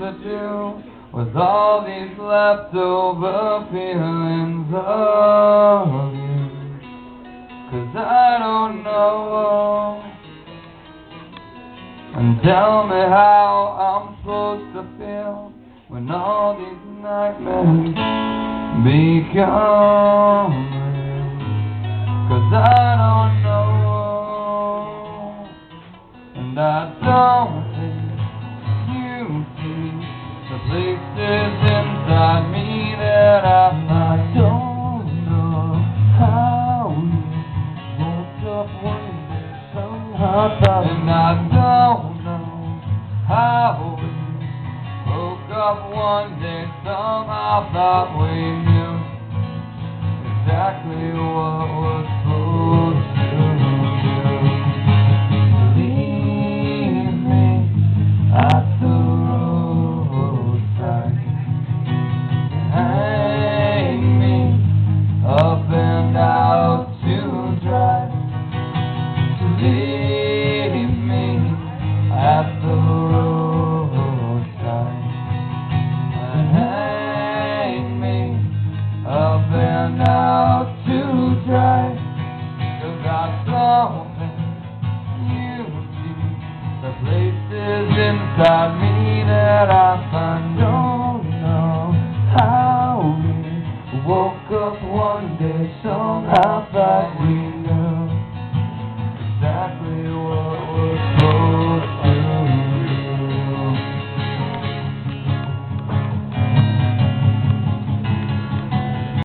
to do with all these leftover feelings of you? Cause I don't know. And tell me how I'm supposed to feel when all these nightmares become. Cause I don't know. And I don't and I don't know how we woke up one day somehow thought we knew exactly what was supposed to do. Leave me at the roadside. Hang me up and out to dry. And out to dry. Cause I don't you see the places inside me that I find. Don't know how we woke up one day somehow